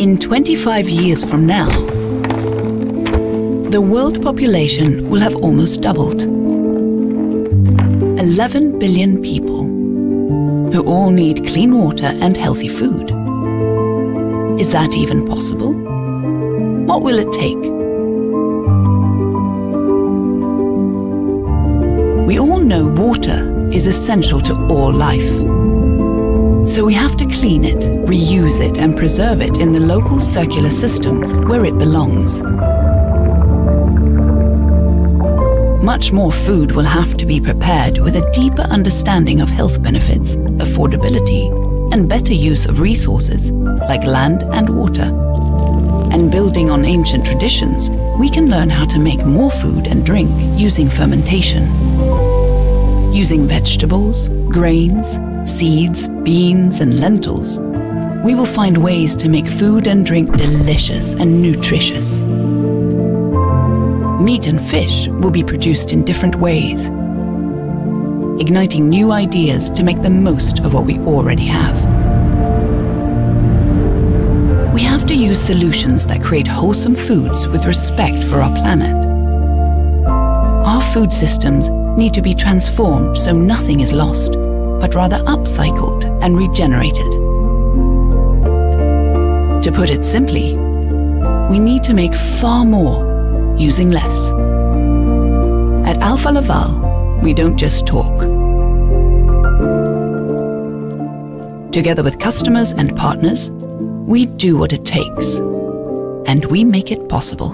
In 25 years from now, the world population will have almost doubled. 11 billion people who all need clean water and healthy food. Is that even possible? What will it take? We all know water is essential to all life. So we have to clean it, reuse it and preserve it in the local circular systems where it belongs. Much more food will have to be prepared with a deeper understanding of health benefits, affordability, and better use of resources like land and water. And building on ancient traditions, we can learn how to make more food and drink using fermentation. Using vegetables, grains, seeds, beans, and lentils, we will find ways to make food and drink delicious and nutritious. Meat and fish will be produced in different ways, igniting new ideas to make the most of what we already have. We have to use solutions that create wholesome foods with respect for our planet. Our food systems need to be transformed so nothing is lost, but rather upcycled and regenerated. To put it simply, we need to make far more using less. At Alfa Laval, we don't just talk. Together with customers and partners, we do what it takes, and we make it possible.